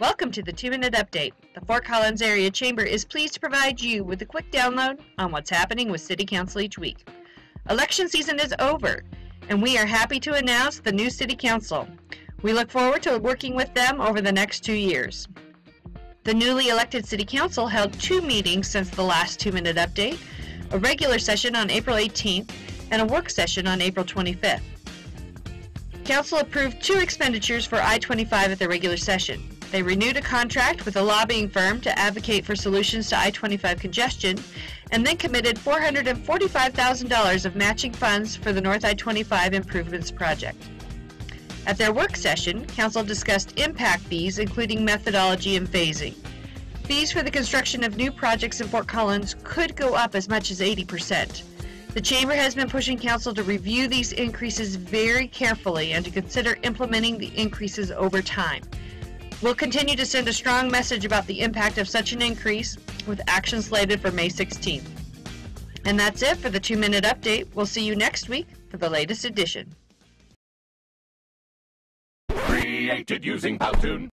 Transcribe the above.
Welcome to the 2 Minute Update. The Fort Collins Area Chamber is pleased to provide you with a quick download on what's happening with City Council each week. Election season is over, and we are happy to announce the new City Council. We look forward to working with them over the next two years. The newly elected City Council held two meetings since the last 2 Minute Update a regular session on April 18th and a work session on April 25th. Council approved two expenditures for I 25 at the regular session. They renewed a contract with a lobbying firm to advocate for solutions to I 25 congestion and then committed $445,000 of matching funds for the North I 25 Improvements Project. At their work session, Council discussed impact fees, including methodology and phasing. Fees for the construction of new projects in Fort Collins could go up as much as 80%. The Chamber has been pushing Council to review these increases very carefully and to consider implementing the increases over time. We'll continue to send a strong message about the impact of such an increase with action slated for May 16th. And that's it for the two minute update. We'll see you next week for the latest edition. Created using Powtoon.